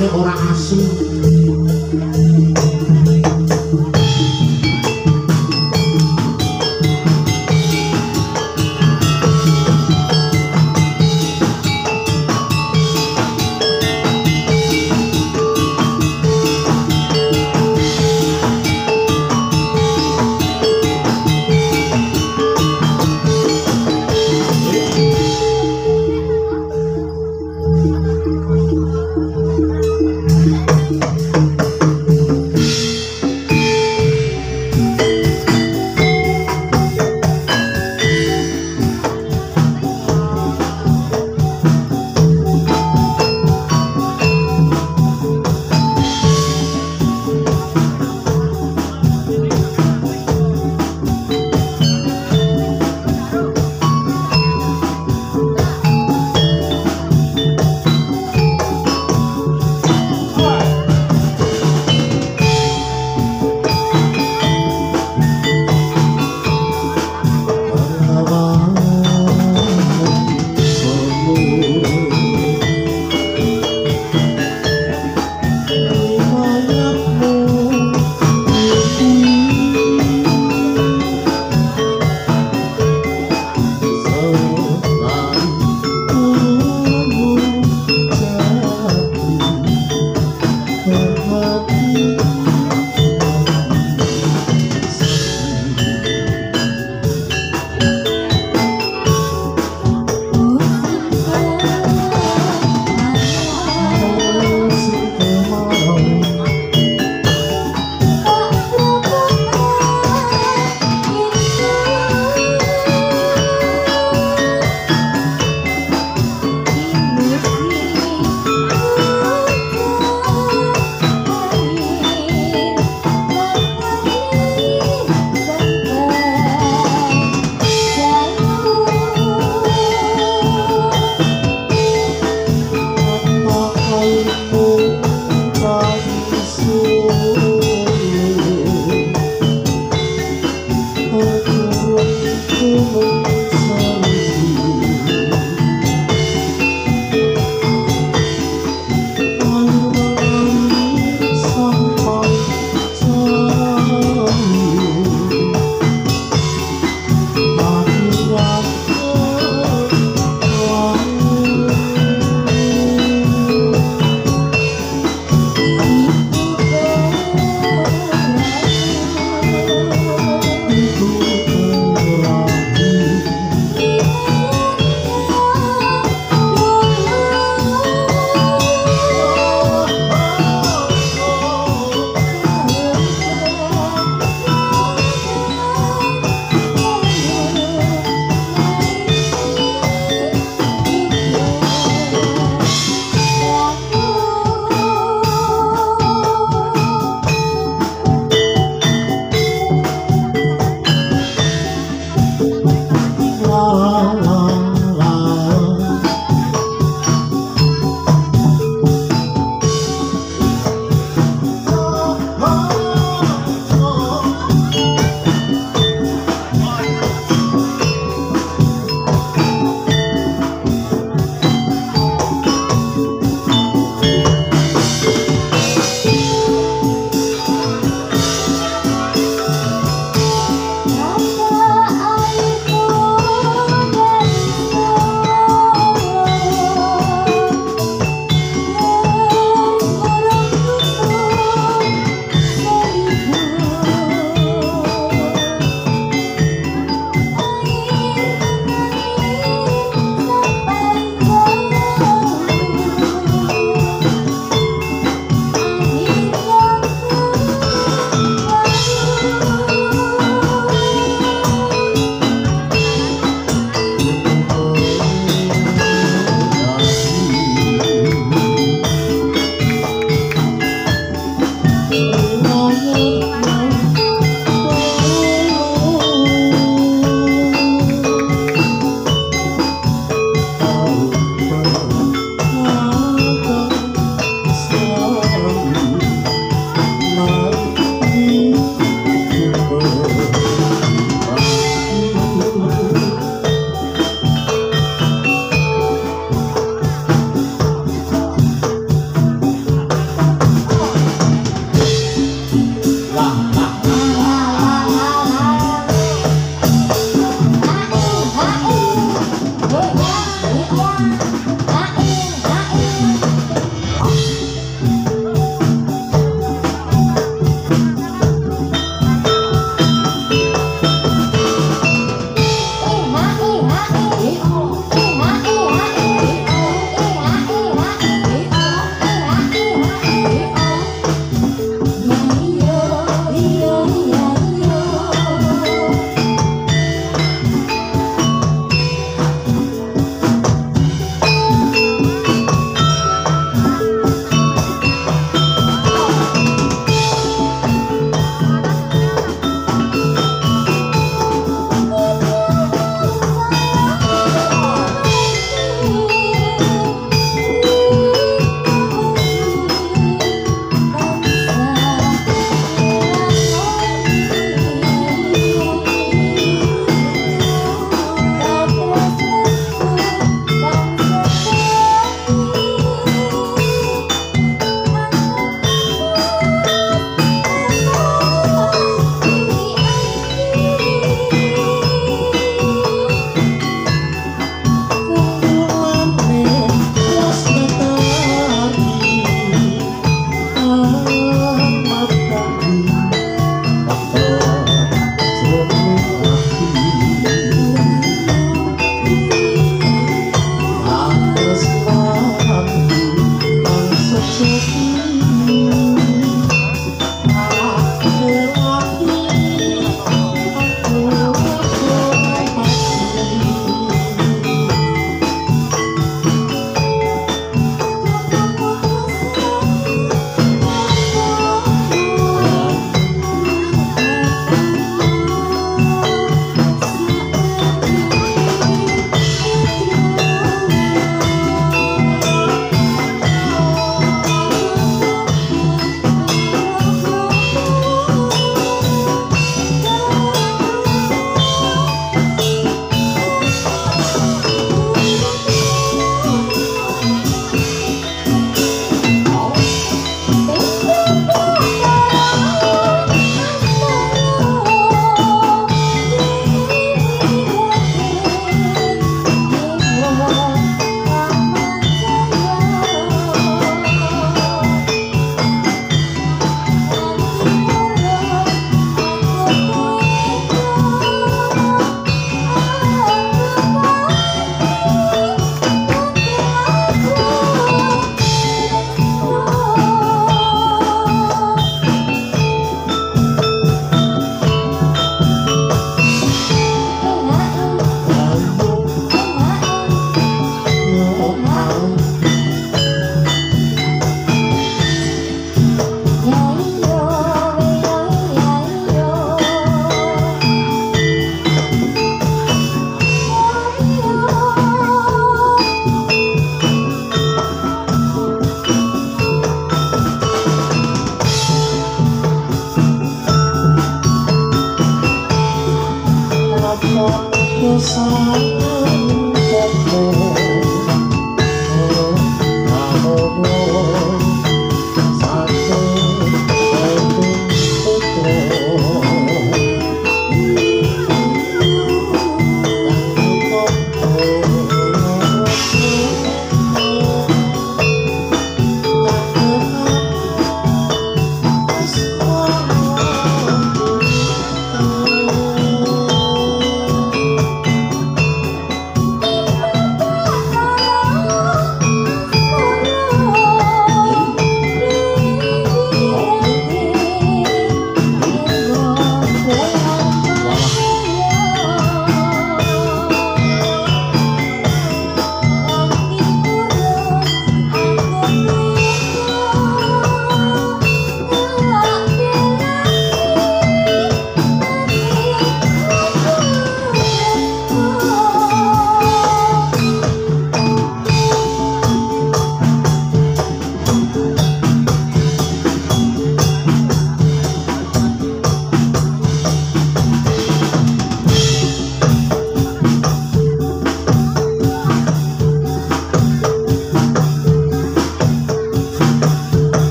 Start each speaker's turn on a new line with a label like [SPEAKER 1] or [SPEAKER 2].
[SPEAKER 1] namanya orang asing.